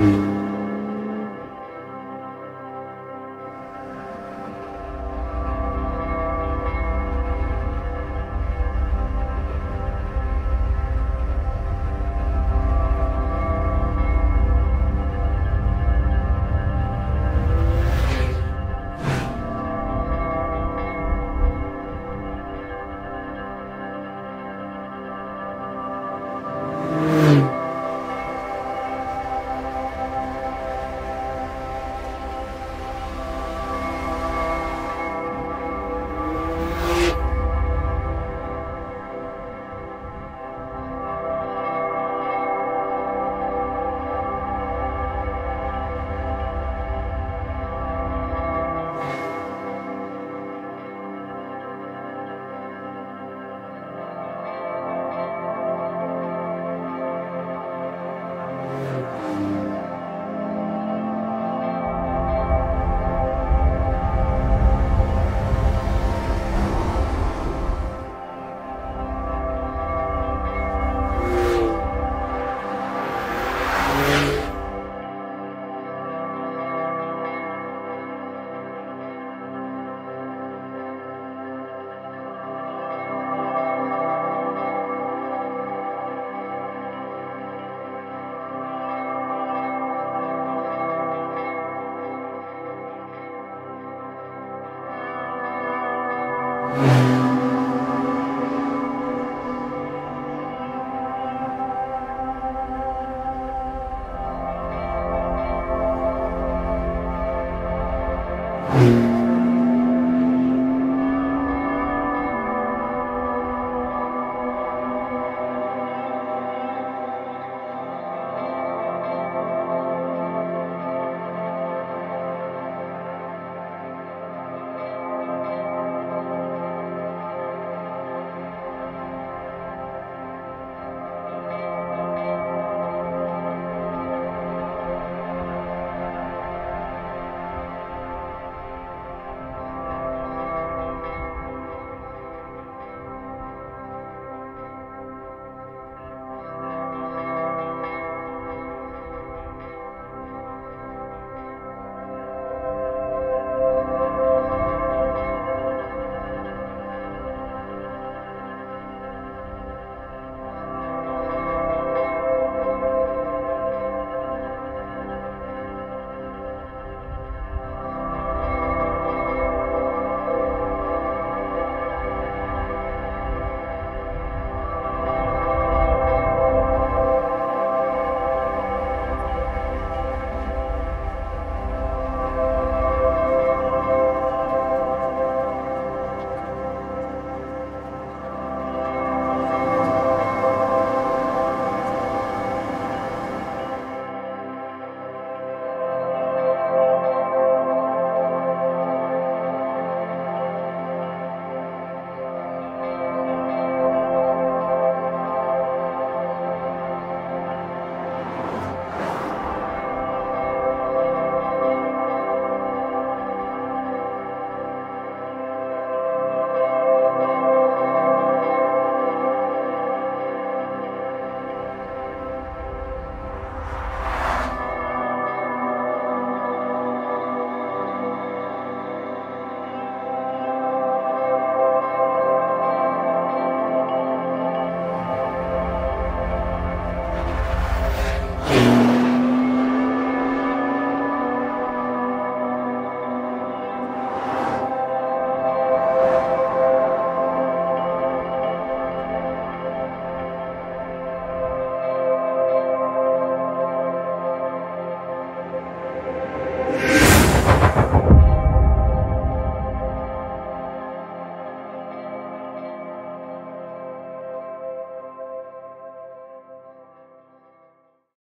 Yeah.